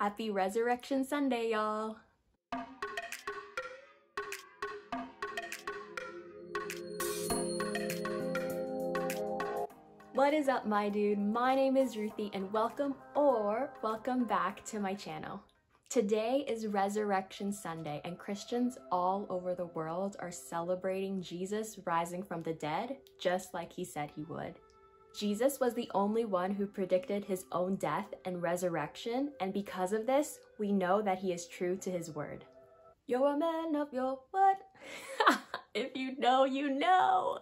Happy Resurrection Sunday, y'all! What is up, my dude? My name is Ruthie, and welcome or welcome back to my channel. Today is Resurrection Sunday, and Christians all over the world are celebrating Jesus rising from the dead, just like he said he would. Jesus was the only one who predicted his own death and resurrection, and because of this, we know that he is true to his word. You're a man of your word. if you know, you know.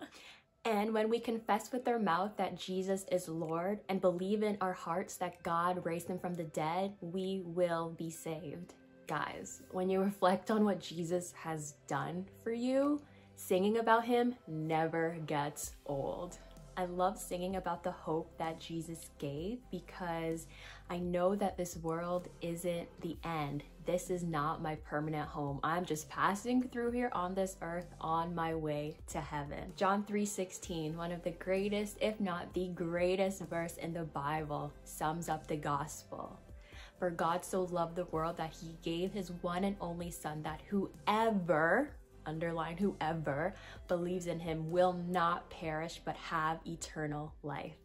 And when we confess with our mouth that Jesus is Lord and believe in our hearts that God raised him from the dead, we will be saved. Guys, when you reflect on what Jesus has done for you, singing about him never gets old. I love singing about the hope that Jesus gave because I know that this world isn't the end. This is not my permanent home. I'm just passing through here on this earth on my way to heaven. John 3:16, one of the greatest if not the greatest verse in the Bible, sums up the gospel. For God so loved the world that he gave his one and only son that whoever underline whoever believes in him will not perish but have eternal life.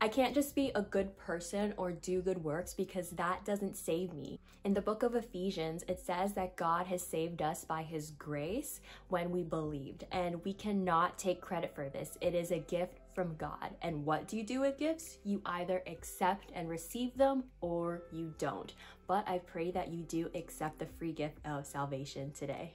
I can't just be a good person or do good works because that doesn't save me. In the book of Ephesians, it says that God has saved us by his grace when we believed, and we cannot take credit for this. It is a gift from God. And what do you do with gifts? You either accept and receive them or you don't. But I pray that you do accept the free gift of salvation today.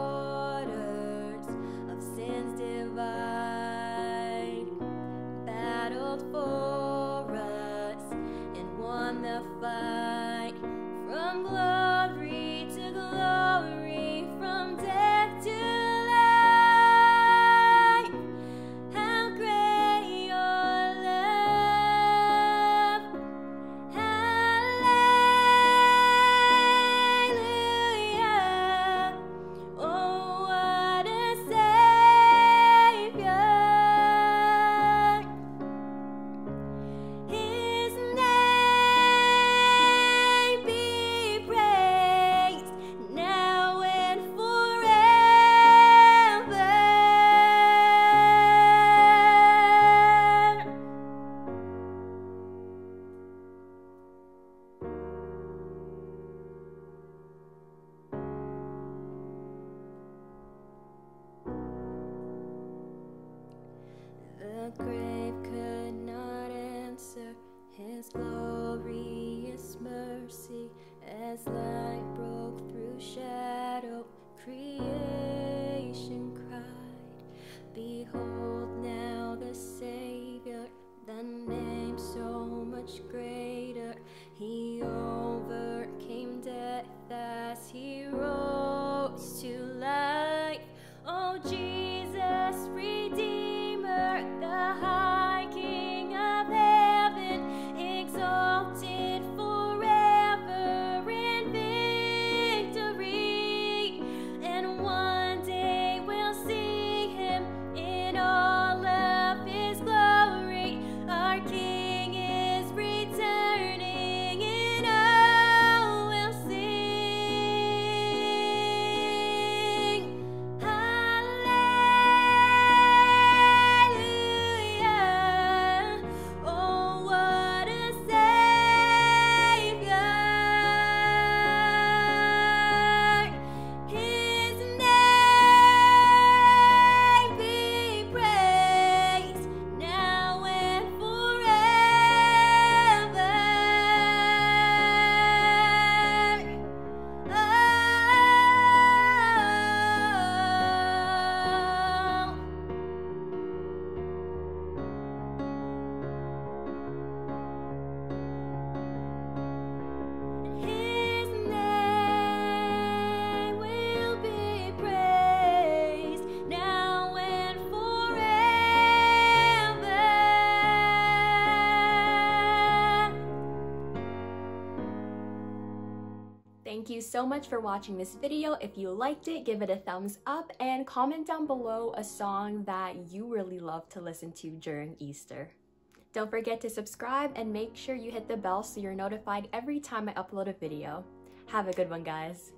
The grave could not answer his glorious mercy as light broke through shadow. Creation cried, Behold now the Savior, the name so much greater. He overcame death as he rose. Thank you so much for watching this video. If you liked it, give it a thumbs up and comment down below a song that you really love to listen to during Easter. Don't forget to subscribe and make sure you hit the bell so you're notified every time I upload a video. Have a good one, guys.